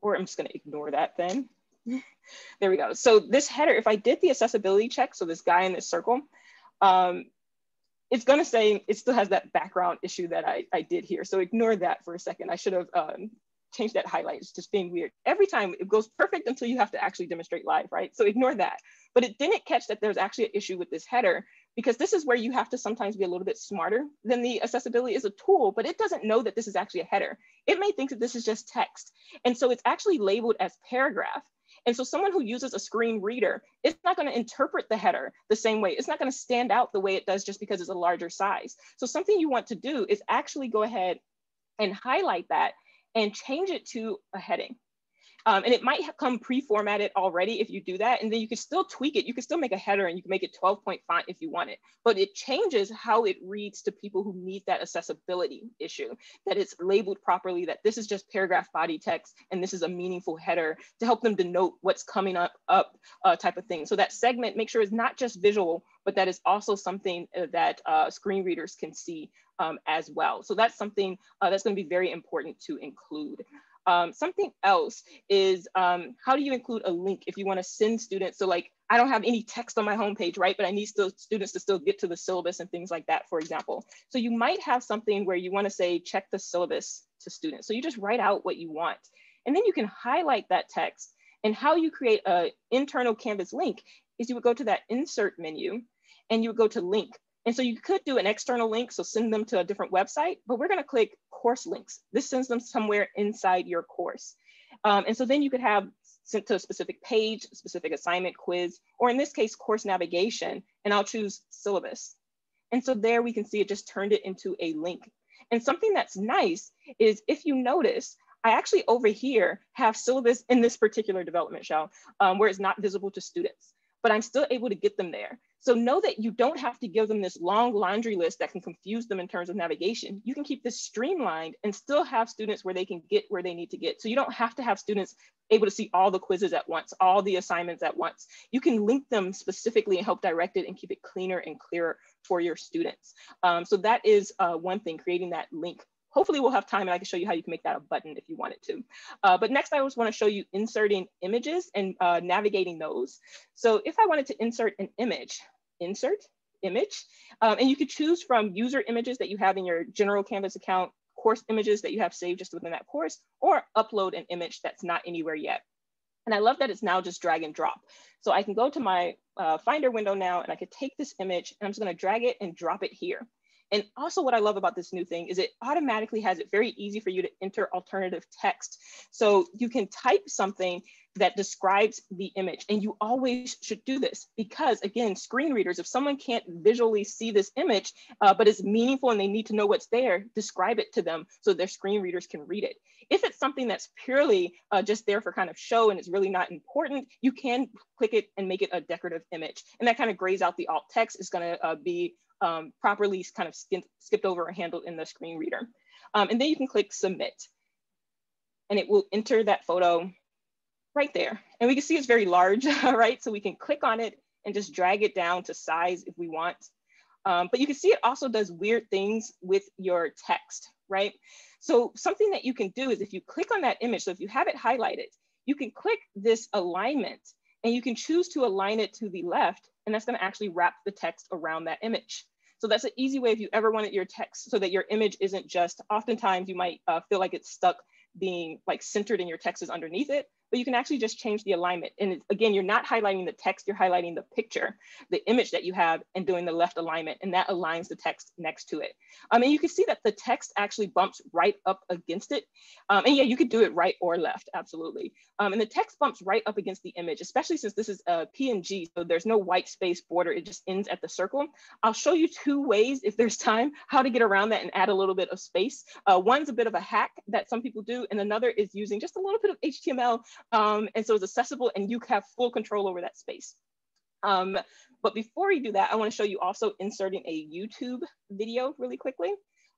Or I'm just gonna ignore that then. [laughs] there we go. So this header, if I did the accessibility check, so this guy in this circle, um, it's going to say it still has that background issue that I, I did here. So ignore that for a second. I should have um, changed that highlight. It's just being weird. Every time it goes perfect until you have to actually demonstrate live, right? So ignore that. But it didn't catch that there's actually an issue with this header because this is where you have to sometimes be a little bit smarter than the accessibility is a tool, but it doesn't know that this is actually a header. It may think that this is just text. And so it's actually labeled as paragraph. And so someone who uses a screen reader, it's not going to interpret the header the same way. It's not going to stand out the way it does just because it's a larger size. So something you want to do is actually go ahead and highlight that and change it to a heading. Um, and it might come pre-formatted already if you do that. And then you can still tweak it. You can still make a header and you can make it 12 point font if you want it. But it changes how it reads to people who need that accessibility issue, that it's labeled properly, that this is just paragraph body text and this is a meaningful header to help them denote what's coming up, up uh, type of thing. So that segment, make sure it's not just visual, but that is also something uh, that uh, screen readers can see um, as well. So that's something uh, that's gonna be very important to include. Um, something else is um, how do you include a link if you want to send students? So like, I don't have any text on my homepage, right? But I need still students to still get to the syllabus and things like that, for example. So you might have something where you want to say, check the syllabus to students. So you just write out what you want. And then you can highlight that text. And how you create an internal Canvas link is you would go to that insert menu and you would go to link. And so you could do an external link, so send them to a different website, but we're gonna click course links. This sends them somewhere inside your course. Um, and so then you could have sent to a specific page, specific assignment quiz, or in this case, course navigation, and I'll choose syllabus. And so there we can see it just turned it into a link. And something that's nice is if you notice, I actually over here have syllabus in this particular development shell um, where it's not visible to students, but I'm still able to get them there. So know that you don't have to give them this long laundry list that can confuse them in terms of navigation. You can keep this streamlined and still have students where they can get where they need to get. So you don't have to have students able to see all the quizzes at once, all the assignments at once. You can link them specifically and help direct it and keep it cleaner and clearer for your students. Um, so that is uh, one thing, creating that link Hopefully we'll have time and I can show you how you can make that a button if you wanted to. Uh, but next I just wanna show you inserting images and uh, navigating those. So if I wanted to insert an image, insert image. Um, and you could choose from user images that you have in your general Canvas account, course images that you have saved just within that course, or upload an image that's not anywhere yet. And I love that it's now just drag and drop. So I can go to my uh, Finder window now and I could take this image and I'm just gonna drag it and drop it here. And also what I love about this new thing is it automatically has it very easy for you to enter alternative text. So you can type something that describes the image. And you always should do this because again, screen readers, if someone can't visually see this image, uh, but it's meaningful and they need to know what's there, describe it to them so their screen readers can read it. If it's something that's purely uh, just there for kind of show and it's really not important, you can click it and make it a decorative image. And that kind of grays out the alt text is gonna uh, be um, properly kind of skipped over or handled in the screen reader. Um, and then you can click submit and it will enter that photo right there. And we can see it's very large, [laughs] right? So we can click on it and just drag it down to size if we want. Um, but you can see it also does weird things with your text, right? So something that you can do is if you click on that image, so if you have it highlighted, you can click this alignment and you can choose to align it to the left and that's gonna actually wrap the text around that image. So that's an easy way if you ever wanted your text so that your image isn't just, oftentimes you might uh, feel like it's stuck being like centered in your text is underneath it but you can actually just change the alignment. And again, you're not highlighting the text, you're highlighting the picture, the image that you have and doing the left alignment and that aligns the text next to it. Um, and you can see that the text actually bumps right up against it. Um, and yeah, you could do it right or left, absolutely. Um, and the text bumps right up against the image, especially since this is a PNG, so there's no white space border, it just ends at the circle. I'll show you two ways, if there's time, how to get around that and add a little bit of space. Uh, one's a bit of a hack that some people do, and another is using just a little bit of HTML um, and so it's accessible and you have full control over that space. Um, but before we do that, I wanna show you also inserting a YouTube video really quickly.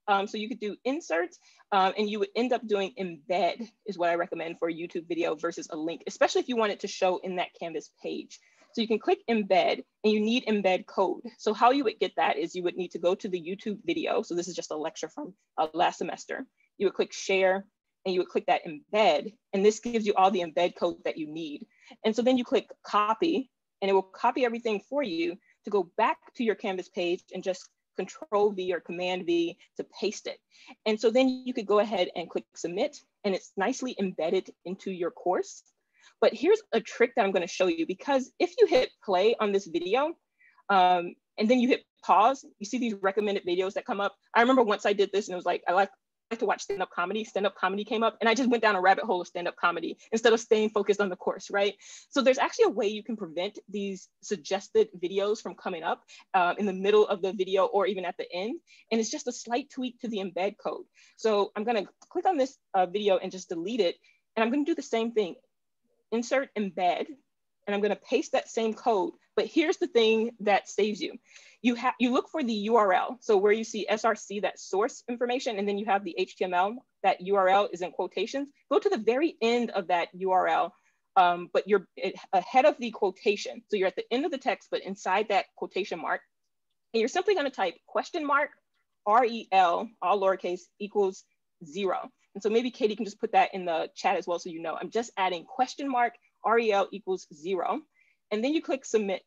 Um, so you could do insert um, and you would end up doing embed is what I recommend for a YouTube video versus a link, especially if you want it to show in that Canvas page. So you can click embed and you need embed code. So how you would get that is you would need to go to the YouTube video. So this is just a lecture from uh, last semester. You would click share and you would click that embed, and this gives you all the embed code that you need. And so then you click copy, and it will copy everything for you to go back to your Canvas page and just control V or command V to paste it. And so then you could go ahead and click submit and it's nicely embedded into your course. But here's a trick that I'm gonna show you because if you hit play on this video um, and then you hit pause, you see these recommended videos that come up. I remember once I did this and it was like, I like like to watch stand-up comedy. Stand-up comedy came up and i just went down a rabbit hole of stand-up comedy instead of staying focused on the course right? So there's actually a way you can prevent these suggested videos from coming up uh, in the middle of the video or even at the end and it's just a slight tweak to the embed code. So i'm going to click on this uh, video and just delete it and i'm going to do the same thing. Insert embed and i'm going to paste that same code but here's the thing that saves you you have you look for the URL. So where you see SRC, that source information, and then you have the HTML, that URL is in quotations. Go to the very end of that URL, um, but you're ahead of the quotation. So you're at the end of the text, but inside that quotation mark, and you're simply gonna type question mark, REL, all lowercase, equals zero. And so maybe Katie can just put that in the chat as well so you know. I'm just adding question mark, REL equals zero. And then you click submit.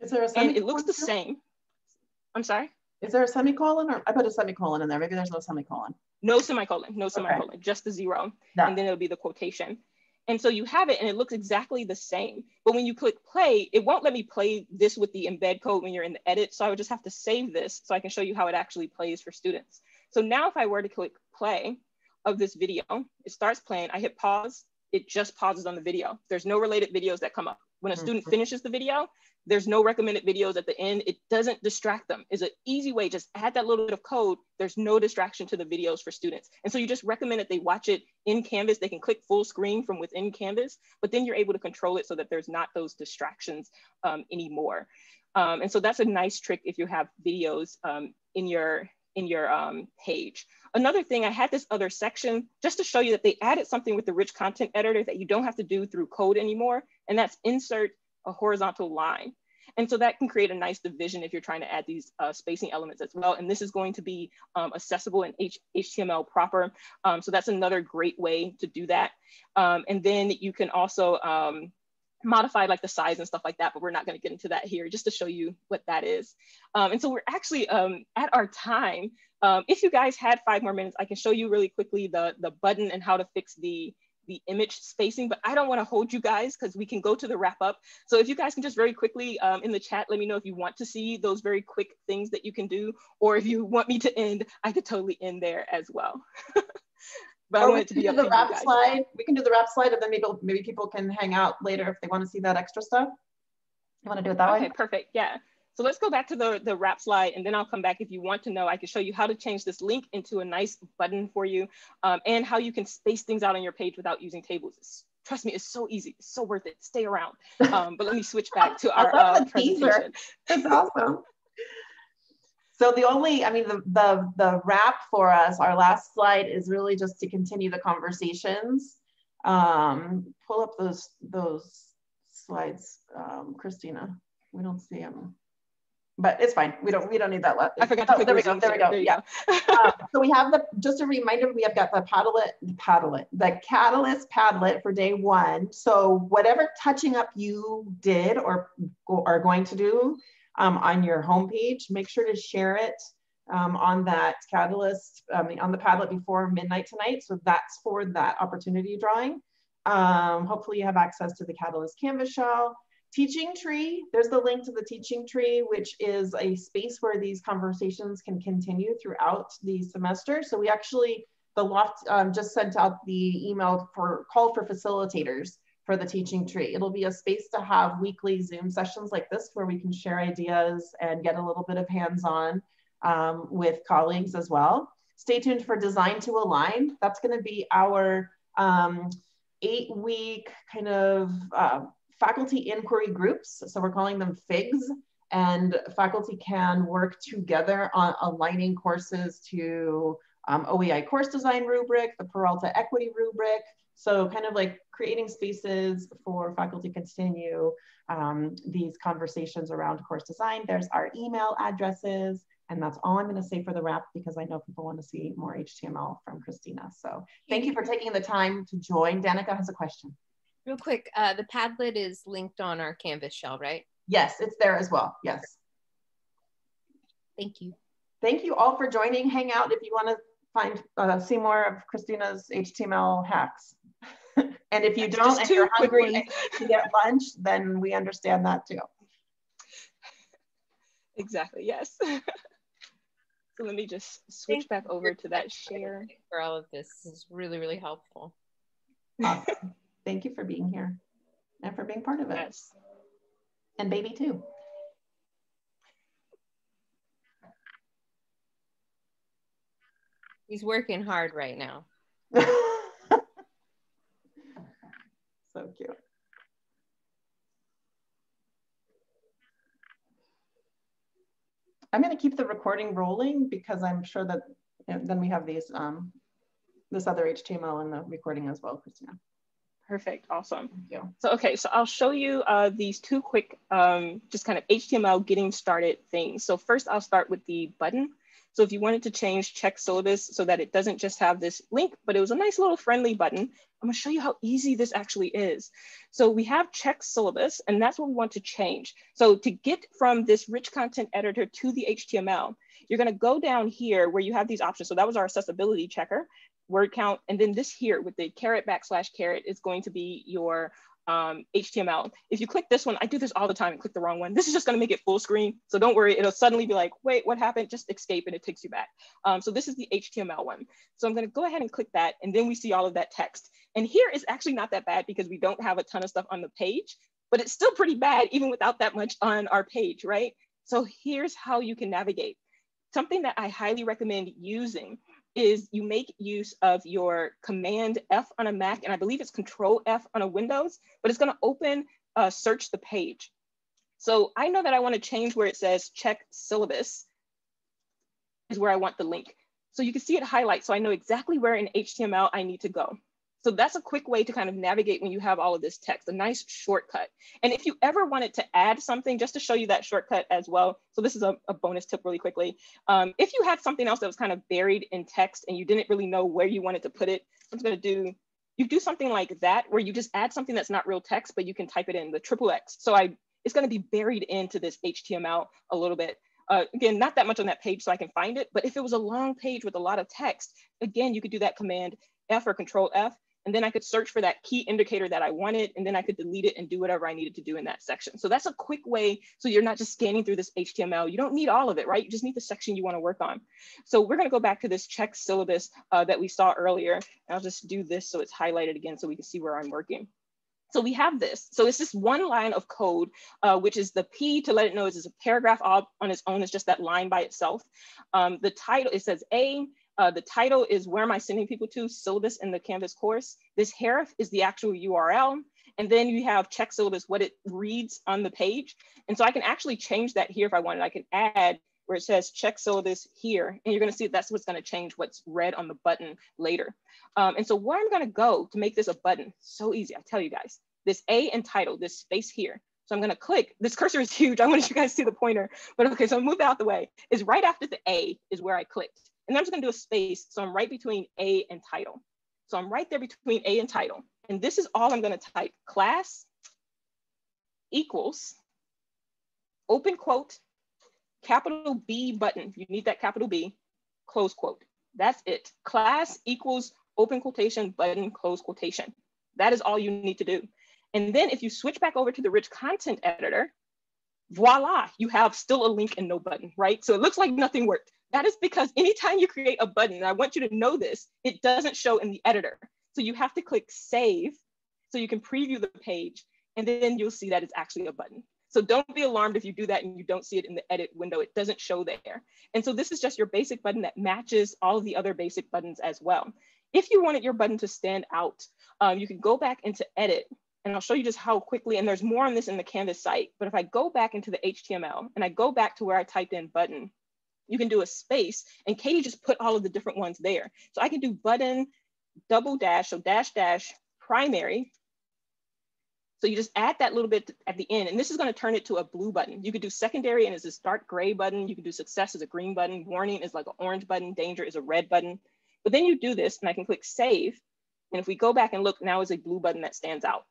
Is there a and it looks the same. I'm sorry? Is there a semicolon or I put a semicolon in there. Maybe there's no semicolon. No semicolon, no semicolon, okay. just the zero. And then it'll be the quotation. And so you have it and it looks exactly the same. But when you click play, it won't let me play this with the embed code when you're in the edit. So I would just have to save this so I can show you how it actually plays for students. So now if I were to click play of this video, it starts playing, I hit pause, it just pauses on the video. There's no related videos that come up. When a student mm-hmm. finishes the video, there's no recommended videos at the end. It doesn't distract them. It's an easy way, just add that little bit of code. There's no distraction to the videos for students. And so you just recommend that they watch it in Canvas. They can click full screen from within Canvas, but then you're able to control it so that there's not those distractions um, anymore. Um, and so that's a nice trick if you have videos um, in your, in your um, page. Another thing, I had this other section just to show you that they added something with the rich content editor that you don't have to do through code anymore, and that's insert a horizontal line. And so that can create a nice division if you're trying to add these uh, spacing elements as well. And this is going to be um, accessible in H HTML proper. Um, so that's another great way to do that. Um, and then you can also um, modify like the size and stuff like that, but we're not gonna get into that here just to show you what that is. Um, and so we're actually um, at our time. if you guys had five more minutes, I can show you really quickly the, the button and how to fix the the image spacing, but I don't want to hold you guys because we can go to the wrap up. So if you guys can just very quickly um, in the chat, let me know if you want to see those very quick things that you can do, or if you want me to end, I could totally end there as well. [laughs] but I want to be up the wrap slide. We can do the wrap slide, and then maybe maybe people can hang out later if they want to see that extra stuff. You want to do it that Okay, way? Okay, perfect. Yeah. So let's go back to the, the wrap slide and then I'll come back if you want to know. I can show you how to change this link into a nice button for you um, and how you can space things out on your page without using tables. It's, trust me, it's so easy. It's so worth it. Stay around. Um, but let me switch back to [laughs] our uh, presentation. That's awesome. So the only, I mean, the, the the wrap for us, our last slide is really just to continue the conversations. Um, pull up those those slides, um, Christina. We don't see them, but it's fine. We don't we don't need that left. I forgot to Oh, put there we go. There we go. There [laughs] Yeah. Um, so we have the just a reminder we have got the Padlet the Padlet the Catalyst Padlet for day one. So whatever touching up you did or are going to do um, on your homepage, make sure to share it um, on that Catalyst on the Padlet before midnight tonight. So that's for that opportunity drawing. Um, hopefully you have access to the Catalyst Canvas shell. Teaching Tree, there's the link to the Teaching Tree, which is a space where these conversations can continue throughout the semester. So we actually, the Loft um, just sent out the email for call for facilitators for the Teaching Tree. It'll be a space to have weekly Zoom sessions like this where we can share ideas and get a little bit of hands-on um, with colleagues as well. Stay tuned for Design to Align. That's gonna be our um, eight week kind of uh, faculty inquiry groups. So we're calling them FIGs and faculty can work together on aligning courses to um, OEI course design rubric, the Peralta equity rubric. So kind of like creating spaces for faculty to continue um, these conversations around course design. There's our email addresses. And that's all I'm going to say for the wrap because I know people want to see more HTML from Christina. So thank you for taking the time to join. Danica has a question. Real quick, uh, the Padlet is linked on our Canvas shell, right? Yes, it's there as well. Yes. Thank you. Thank you all for joining. Hang out if you want to find uh, see more of Christina's HTML hacks. [laughs] and if you It's don't and you're hungry to get lunch, then we understand that too. [laughs] Exactly, yes. [laughs] so let me just switch Thank back over to that share. For all of this, this is really, really helpful. Awesome. Thank you for being here and for being part of it. Yes. And baby too. He's working hard right now. [laughs] so cute. I'm going to keep the recording rolling because I'm sure that you know, then we have these um, this other HTML in the recording as well, Christina. Perfect, awesome. Thank you. So, okay, so I'll show you uh, these two quick, um, just kind of HTML getting started things. So first I'll start with the button. So if you wanted to change check syllabus so that it doesn't just have this link, but it was a nice little friendly button, I'm gonna show you how easy this actually is. So we have check syllabus and that's what we want to change. So to get from this rich content editor to the HTML, you're gonna go down here where you have these options. So that was our accessibility checker, word count, and then this here with the caret backslash caret is going to be your um, HTML. If you click this one, I do this all the time and click the wrong one. This is just gonna make it full screen. So don't worry, it'll suddenly be like, wait, what happened? Just escape and it takes you back. Um, so this is the HTML one. So I'm gonna go ahead and click that and then we see all of that text. And here is actually not that bad because we don't have a ton of stuff on the page, but it's still pretty bad even without that much on our page, right? So here's how you can navigate. Something that I highly recommend using is you make use of your command F on a Mac, and I believe it's control F on a Windows, but it's gonna open uh, search the page. So I know that I wanna change where it says check syllabus is where I want the link. So you can see it highlight, so I know exactly where in HTML I need to go. So that's a quick way to kind of navigate when you have all of this text, a nice shortcut. And if you ever wanted to add something, just to show you that shortcut as well. So this is a, a bonus tip really quickly. Um, if you had something else that was kind of buried in text and you didn't really know where you wanted to put it, I'm gonna do, you do something like that where you just add something that's not real text, but you can type it in the triple X. So I, it's gonna be buried into this HTML a little bit. Uh, again, not that much on that page so I can find it, but if it was a long page with a lot of text, again, you could do that command F or control F, and then I could search for that key indicator that I wanted, and then I could delete it and do whatever I needed to do in that section. So that's a quick way, so you're not just scanning through this HTML. You don't need all of it, right? You just need the section you wanna work on. So we're gonna go back to this check syllabus uh, that we saw earlier. I'll just do this so it's highlighted again so we can see where I'm working. So we have this. So it's just one line of code, uh, which is the P to let it know is a paragraph on its own. It's just that line by itself. Um, the title, it says A, uh, the title is where am I sending people to, syllabus in the Canvas course. This href is the actual URL. And then you have check syllabus, what it reads on the page. And so I can actually change that here if I wanted. I can add where it says check syllabus here, and you're gonna see that's what's gonna change what's read on the button later. Um, and so where I'm gonna go to make this a button, so easy, I tell you guys, this A and title, this space here. So I'm gonna click, this cursor is [laughs] huge, I want you guys to see the pointer, but okay, so move out the way, is right after the A is where I clicked. And I'm just gonna do a space, so I'm right between A and title. So I'm right there between A and title. And this is all I'm gonna type, class equals, open quote, capital B button, you need that capital B, close quote. That's it. Class equals open quotation button, close quotation. That is all you need to do. And then if you switch back over to the rich content editor, voila, you have still a link and no button, right? So it looks like nothing worked. That is because anytime you create a button, and I want you to know this, it doesn't show in the editor. So you have to click save so you can preview the page and then you'll see that it's actually a button. So don't be alarmed if you do that and you don't see it in the edit window, it doesn't show there. And so this is just your basic button that matches all of the other basic buttons as well. If you wanted your button to stand out, um, you can go back into edit and I'll show you just how quickly, and there's more on this in the Canvas site, but if I go back into the HTML and I go back to where I typed in button, you can do a space and Katie just put all of the different ones there. So I can do button, double dash, so dash dash, primary, so you just add that little bit at the end, and this is gonna turn it to a blue button. You could do secondary and it's this dark gray button. You can do success as a green button. Warning is like an orange button. Danger is a red button. But then you do this and I can click save. And if we go back and look, now is a blue button that stands out.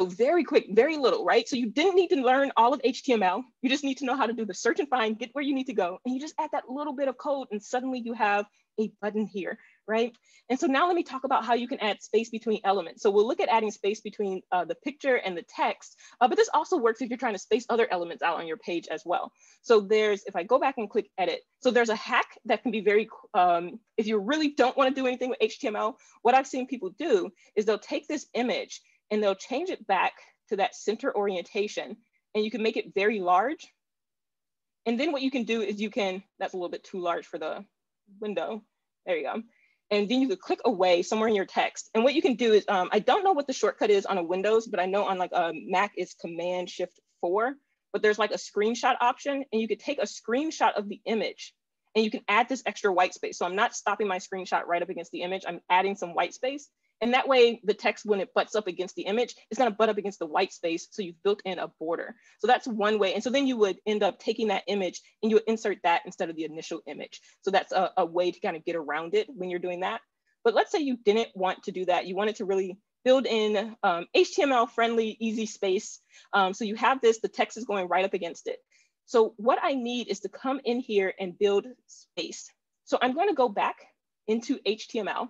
So very quick, very little, right? So you didn't need to learn all of HTML. You just need to know how to do the search and find, get where you need to go. And you just add that little bit of code and suddenly you have a button here right? And so now let me talk about how you can add space between elements. So we'll look at adding space between uh, the picture and the text, uh, but this also works if you're trying to space other elements out on your page as well. So there's, if I go back and click edit, so there's a hack that can be very, um, if you really don't wanna do anything with HTML, what I've seen people do is they'll take this image and they'll change it back to that center orientation and you can make it very large. And then what you can do is you can, that's a little bit too large for the window. There you go and then you could click away somewhere in your text. And what you can do is, um, I don't know what the shortcut is on a Windows, but I know on like a Mac it's Command Shift 4, but there's like a screenshot option and you could take a screenshot of the image and you can add this extra white space. So I'm not stopping my screenshot right up against the image, I'm adding some white space. And that way the text, when it butts up against the image, it's gonna butt up against the white space. So you've built in a border. So that's one way. And so then you would end up taking that image and you would insert that instead of the initial image. So that's a, a way to kind of get around it when you're doing that. But let's say you didn't want to do that. You wanted to really build in um, HTML friendly, easy space. Um, so you have this, the text is going right up against it. So what I need is to come in here and build space. So I'm going to go back into HTML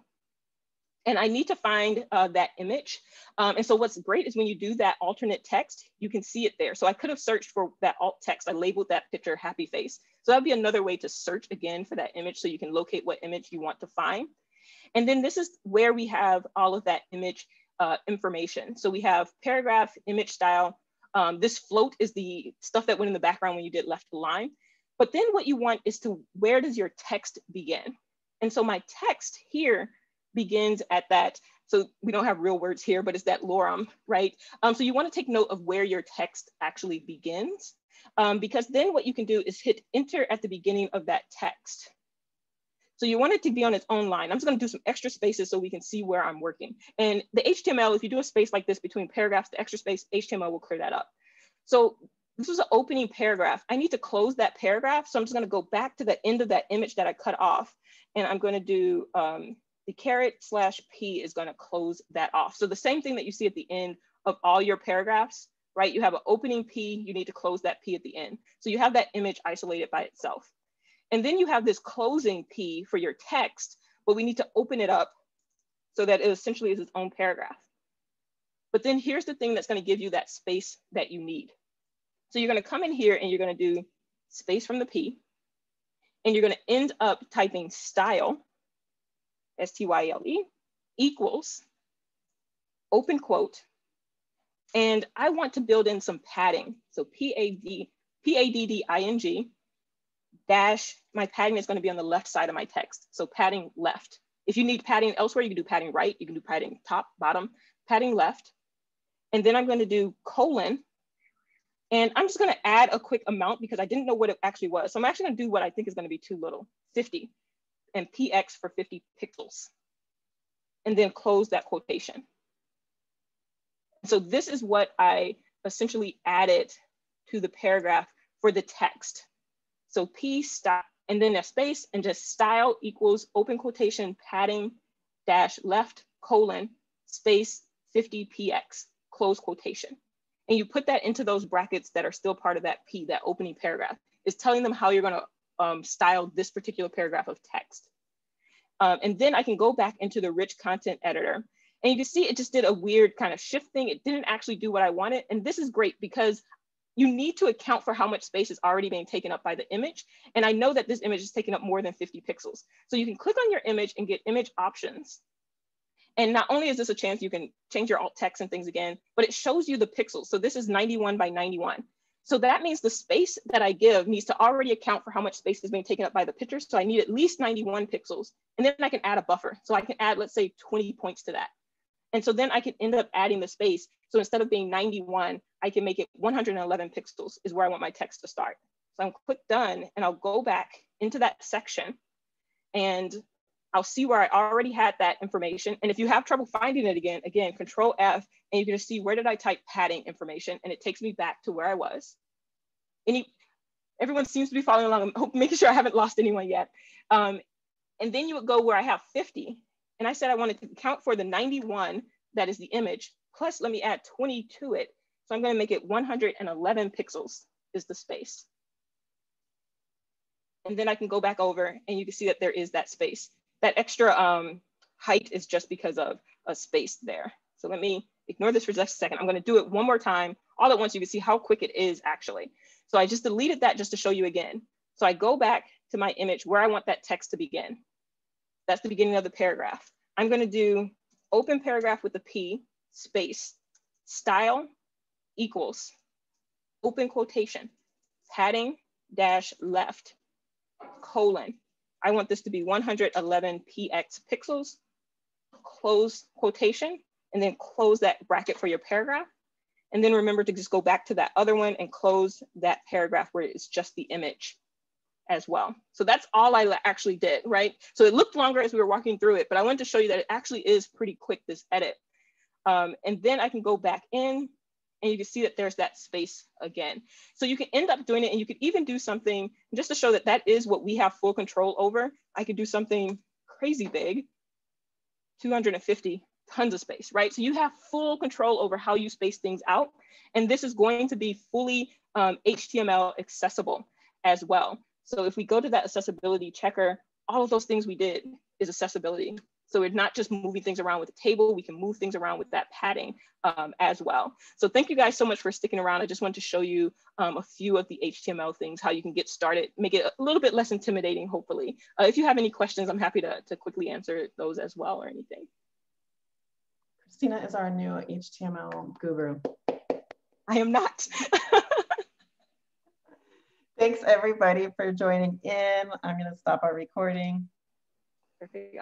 and I need to find uh, that image. Um, and so what's great is when you do that alternate text, you can see it there. So I could have searched for that alt text. I labeled that picture happy face. So that'd be another way to search again for that image so you can locate what image you want to find. And then this is where we have all of that image uh, information. So we have paragraph, image style. Um, this float is the stuff that went in the background when you did left align. But then what you want is to, where does your text begin? And so my text here begins at that. So we don't have real words here, but it's that lorem, right? Um, so you want to take note of where your text actually begins, um, because then what you can do is hit enter at the beginning of that text. So you want it to be on its own line. I'm just gonna do some extra spaces so we can see where I'm working. And the HTML, if you do a space like this between paragraphs, the extra space, HTML will clear that up. So this was an opening paragraph. I need to close that paragraph. So I'm just gonna go back to the end of that image that I cut off. And I'm gonna do um, the caret slash P is gonna close that off. So the same thing that you see at the end of all your paragraphs, right? You have an opening P, you need to close that P at the end. So you have that image isolated by itself. And then you have this closing P for your text, but we need to open it up so that it essentially is its own paragraph. But then here's the thing that's gonna give you that space that you need. So you're gonna come in here and you're gonna do space from the P, and you're gonna end up typing style, S-T-Y-L-E, equals, open quote, and I want to build in some padding. So P-A-D, P-A-D-D-I-N-G, dash, my padding is gonna be on the left side of my text. So padding left. If you need padding elsewhere, you can do padding right, you can do padding top, bottom, padding left. And then I'm gonna do colon, and I'm just gonna add a quick amount because I didn't know what it actually was. So I'm actually gonna do what I think is gonna be too little, 50, and px for 50 pixels. And then close that quotation. So this is what I essentially added to the paragraph for the text. So P stop, and then a space and just style equals open quotation padding dash left colon space 50px close quotation. And you put that into those brackets that are still part of that P, that opening paragraph. Is telling them how you're gonna um, style this particular paragraph of text. Um, and then I can go back into the rich content editor and you can see it just did a weird kind of shift thing. It didn't actually do what I wanted. And this is great because you need to account for how much space is already being taken up by the image. And I know that this image is taking up more than 50 pixels. So you can click on your image and get image options. And not only is this a chance you can change your alt text and things again, but it shows you the pixels. So this is 91 by 91. So that means the space that I give needs to already account for how much space is being taken up by the picture. So I need at least 91 pixels. And then I can add a buffer. So I can add, let's say 20 points to that. And so then I can end up adding the space. So instead of being 91, I can make it 111 pixels is where I want my text to start. So I'm click done and I'll go back into that section and I'll see where I already had that information. And if you have trouble finding it again, again, control F, and you're gonna see where did I type padding information and it takes me back to where I was. Any, everyone seems to be following along. I'm [laughs] making sure I haven't lost anyone yet. Um, and then you would go where I have 50 and I said I wanted to count for the 91, that is the image, plus let me add 20 to it. So I'm gonna make it 111 pixels is the space. And then I can go back over and you can see that there is that space. That extra um, height is just because of a space there. So let me ignore this for just a second. I'm gonna do it one more time, all at once. You can see how quick it is actually. So I just deleted that just to show you again. So I go back to my image where I want that text to begin. That's the beginning of the paragraph. I'm gonna do open paragraph with a P, space, style equals, open quotation, padding dash left, colon. I want this to be 111 px pixels, close quotation, and then close that bracket for your paragraph. And then remember to just go back to that other one and close that paragraph where it's just the image as well. So that's all I actually did, right? So it looked longer as we were walking through it, but I wanted to show you that it actually is pretty quick, this edit. Um, and then I can go back in and you can see that there's that space again. So you can end up doing it and you could even do something just to show that that is what we have full control over. I could do something crazy big, 250 tons of space, right? So you have full control over how you space things out. And this is going to be fully um, HTML accessible as well. So if we go to that accessibility checker, all of those things we did is accessibility. So we're not just moving things around with the table, we can move things around with that padding um, as well. So thank you guys so much for sticking around. I just wanted to show you um, a few of the HTML things, how you can get started, make it a little bit less intimidating, hopefully. Uh, if you have any questions, I'm happy to, to quickly answer those as well or anything. Christina is our new HTML guru. I am not. [laughs] Thanks everybody for joining in. I'm gonna stop our recording. Perfect.